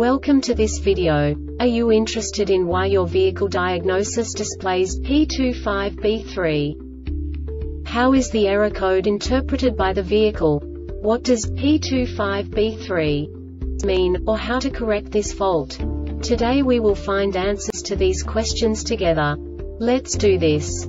Welcome to this video. Are you interested in why your vehicle diagnosis displays P25B3? How is the error code interpreted by the vehicle? What does P25B3 mean, or how to correct this fault? Today we will find answers to these questions together. Let's do this.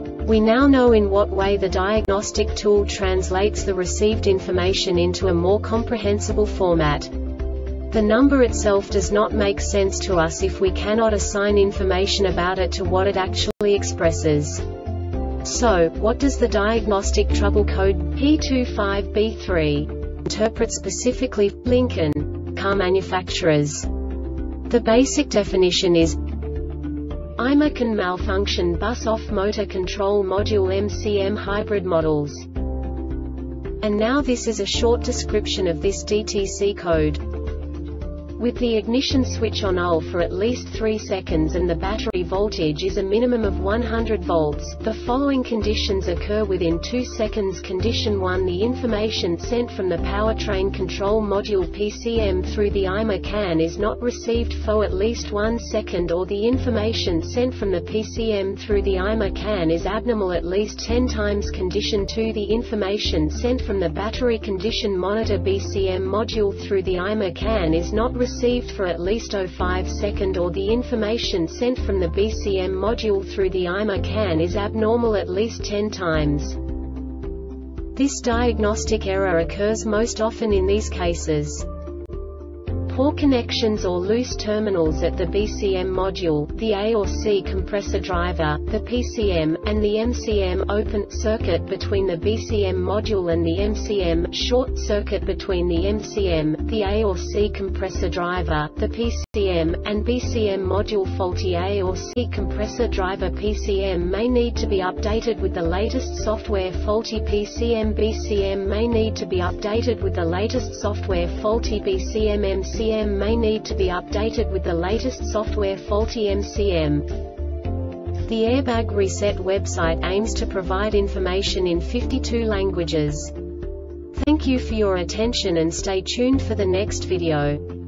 We now know in what way the diagnostic tool translates the received information into a more comprehensible format. The number itself does not make sense to us if we cannot assign information about it to what it actually expresses. So, what does the diagnostic trouble code P25B3 interpret specifically Lincoln car manufacturers? The basic definition is IMA CAN malfunction bus off motor control module MCM hybrid models. And now this is a short description of this DTC code. With the ignition switch on OL for at least 3 seconds and the battery voltage is a minimum of 100 volts, the following conditions occur within 2 seconds. Condition 1 The information sent from the powertrain control module PCM through the IMA CAN is not received for at least 1 second or the information sent from the PCM through the IMA CAN is abnormal at least 10 times. Condition 2 The information sent from the battery condition monitor BCM module through the IMA CAN is not received received for at least 05 second or the information sent from the BCM module through the IMA CAN is abnormal at least 10 times. This diagnostic error occurs most often in these cases poor connections or loose terminals at the BCM module, the A or C compressor driver, the PCM, and the MCM open circuit between the BCM module and the MCM short circuit between the MCM, the A or C compressor driver, the PCM, and BCM module. Faulty A or C compressor driver. PCM may need to be updated with the latest software. Faulty PCM BCM may need to be updated with the latest software. Faulty BCM MCM MCM may need to be updated with the latest software faulty MCM. The Airbag Reset website aims to provide information in 52 languages. Thank you for your attention and stay tuned for the next video.